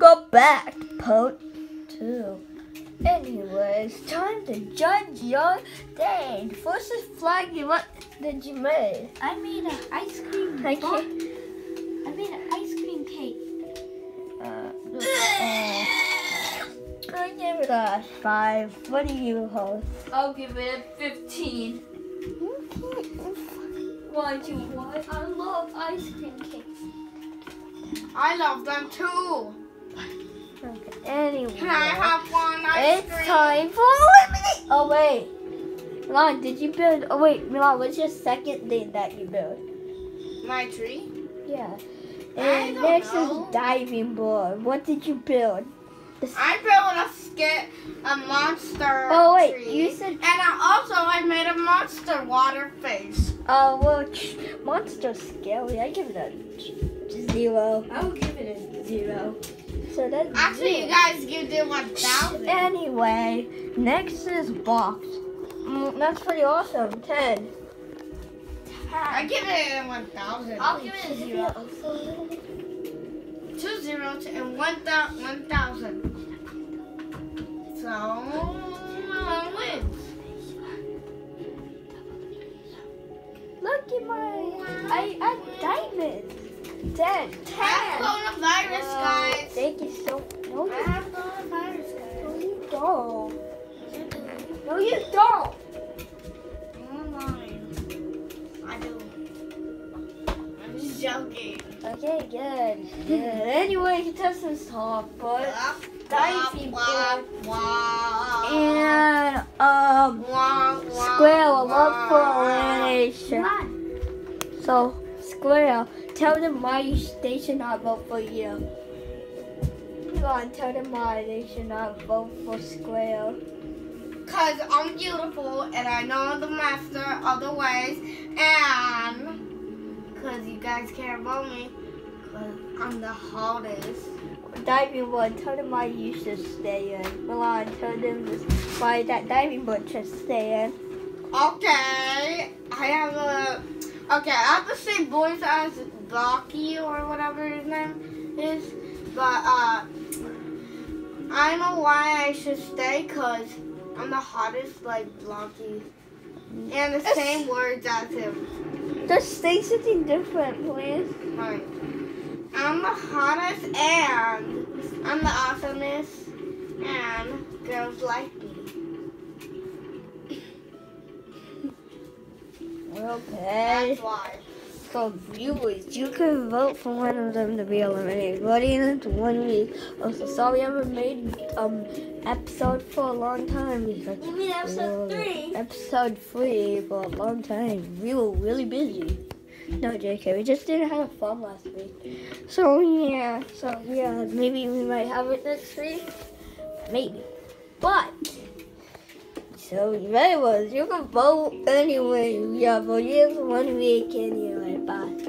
Welcome back, Part 2. Anyways, time to judge your day. First is Flaggy, what did you make? I made an ice cream. I bar- I made an ice cream cake. Uh, uh, I give it a 5. What do you host? I'll give it a 15. Why do you want? I love ice cream cakes. I love them too. Okay, anyway. Can I have one ice It's cream? time for eliminate. Oh wait, Milan, did you build? Oh wait, Milan, what's your second thing that you built? My tree? Yeah. I And don't next know. is diving board. What did you build? I built a skit, a monster Oh wait, tree. you said. And I also I made a monster water face. Oh well, ch- monster scary. I give it a ch- zero. I will give it a zero. So that's Actually, zero. you guys give it one thousand. Anyway, next is box. Mm, that's pretty awesome. Ten. I give it a one thousand. I'll give it a zero. Two zeros and one thou- one thousand. So Malone wins. Look at my. I I diamond. Ten. I have coronavirus, Wow, guys. Thank you Okay, good. Good. Anyway, contestants talk, but Dicey Wah, wah, and um wah, wah, Square will look for wah. elimination. So Square, tell them why you, they should not vote for you. Come on, tell them why they should not vote for Square. Cause I'm beautiful and I know the master of the ways and cause you guys care about me. I'm the hottest. Diving board, tell them why you should stay in. Milan, tell them this, why that diving board should stay in. Okay, I have a. Okay, I have to say boys as Blocky or whatever his name is, but uh, I know why I should stay because I'm the hottest like Blocky, and the It's- same words as him. Just say something different, please. Right. I'm the hottest and I'm the awesomest, and girls like me. Okay. That's why. So viewers, you can vote for one of them to be eliminated. Voting into one week. Also, sorry I haven't made um episode for a long time because You mean episode were- three? Episode three for a long time. We were really busy. No, JK, we just didn't have fun last week. So yeah, so yeah, maybe we might have it next week. Maybe, but. So well, you can vote anyway. Yeah, you have one week anyway. Bye.